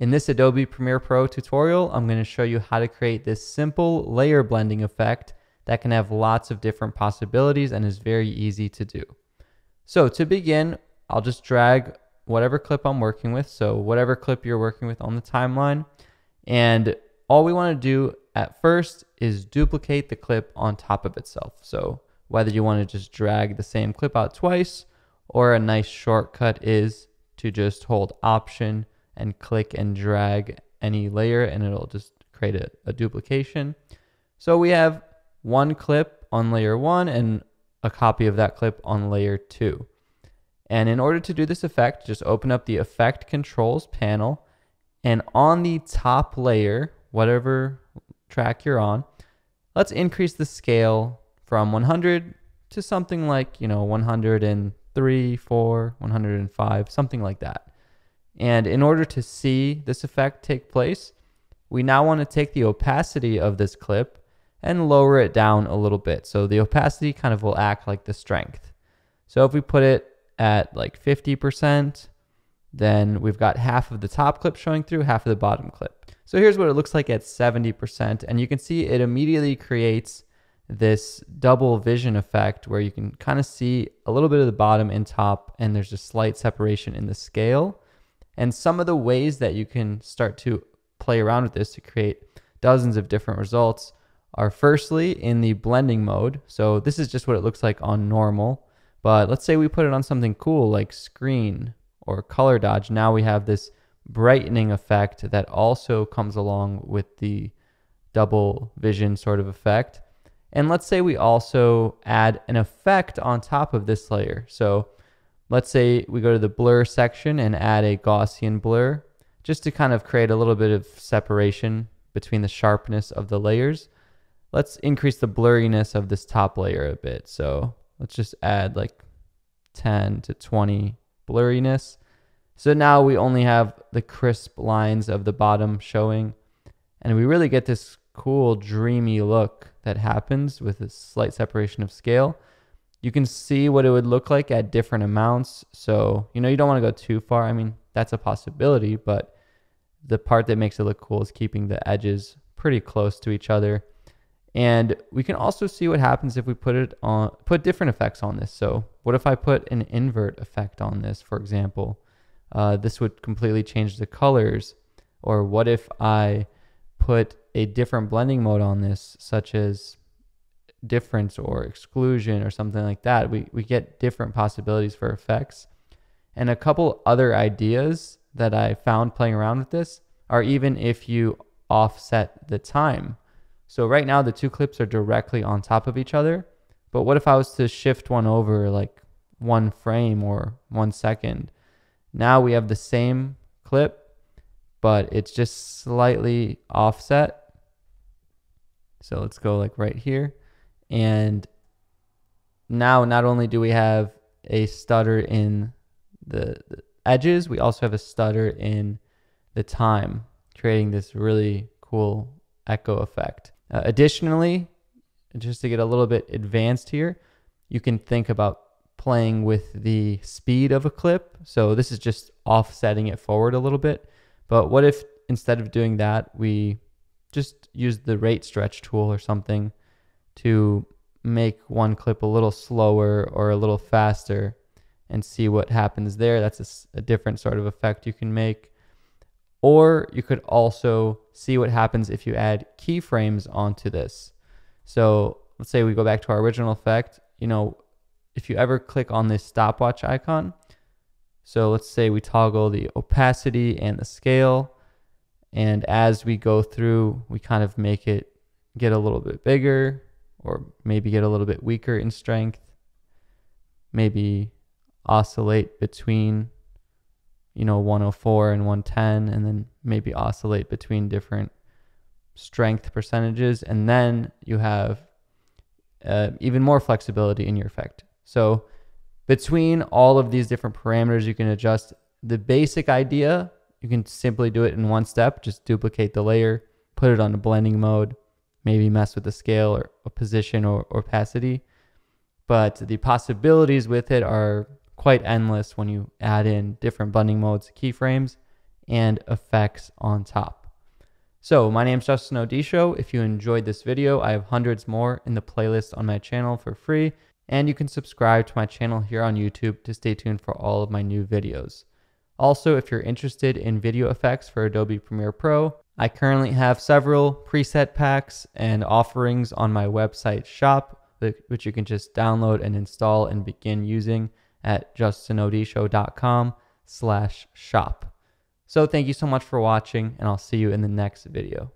In this Adobe Premiere Pro tutorial, I'm going to show you how to create this simple layer blending effect that can have lots of different possibilities and is very easy to do. So to begin, I'll just drag whatever clip I'm working with. So whatever clip you're working with on the timeline. And all we want to do at first is duplicate the clip on top of itself. So whether you want to just drag the same clip out twice or a nice shortcut is to just hold option and click and drag any layer and it'll just create a, a duplication. So we have one clip on layer one and a copy of that clip on layer two. And in order to do this effect, just open up the effect controls panel and on the top layer, whatever track you're on, let's increase the scale from 100 to something like, you know, 103, 4, 105, something like that. And in order to see this effect take place, we now want to take the opacity of this clip and lower it down a little bit. So the opacity kind of will act like the strength. So if we put it at like 50%, then we've got half of the top clip showing through, half of the bottom clip. So here's what it looks like at 70%. And you can see it immediately creates this double vision effect where you can kind of see a little bit of the bottom and top, and there's a slight separation in the scale. And some of the ways that you can start to play around with this to create dozens of different results are firstly in the blending mode. So this is just what it looks like on normal. But let's say we put it on something cool like screen or color dodge. Now we have this brightening effect that also comes along with the double vision sort of effect. And let's say we also add an effect on top of this layer. So let's say we go to the blur section and add a Gaussian blur just to kind of create a little bit of separation between the sharpness of the layers. Let's increase the blurriness of this top layer a bit. So let's just add like 10 to 20 blurriness. So now we only have the crisp lines of the bottom showing and we really get this cool dreamy look that happens with a slight separation of scale. You can see what it would look like at different amounts. So, you know, you don't want to go too far. I mean, that's a possibility, but the part that makes it look cool is keeping the edges pretty close to each other. And we can also see what happens if we put it on put different effects on this. So what if I put an invert effect on this, for example? Uh, this would completely change the colors. Or what if I put a different blending mode on this, such as difference or exclusion or something like that? We, we get different possibilities for effects. And a couple other ideas that I found playing around with this are even if you offset the time. So right now the two clips are directly on top of each other. But what if I was to shift one over like one frame or one second? Now we have the same clip, but it's just slightly offset. So let's go like right here. And now not only do we have a stutter in the, the edges, we also have a stutter in the time, creating this really cool echo effect. Uh, additionally, just to get a little bit advanced here, you can think about playing with the speed of a clip. So this is just offsetting it forward a little bit. But what if instead of doing that, we just use the rate stretch tool or something to make one clip a little slower or a little faster and see what happens there. That's a, a different sort of effect you can make. Or you could also see what happens if you add keyframes onto this. So let's say we go back to our original effect. You know, if you ever click on this stopwatch icon, so let's say we toggle the opacity and the scale. And as we go through, we kind of make it get a little bit bigger or maybe get a little bit weaker in strength. Maybe oscillate between you know 104 and 110 and then maybe oscillate between different strength percentages and then you have uh, even more flexibility in your effect so between all of these different parameters you can adjust the basic idea you can simply do it in one step just duplicate the layer put it on a blending mode maybe mess with the scale or, or position or, opacity but the possibilities with it are quite endless when you add in different blending modes, keyframes, and effects on top. So my name is Justin Odisho. If you enjoyed this video, I have hundreds more in the playlist on my channel for free, and you can subscribe to my channel here on YouTube to stay tuned for all of my new videos. Also, if you're interested in video effects for Adobe Premiere Pro, I currently have several preset packs and offerings on my website shop, which you can just download and install and begin using at justinodisho.com slash shop. So thank you so much for watching, and I'll see you in the next video.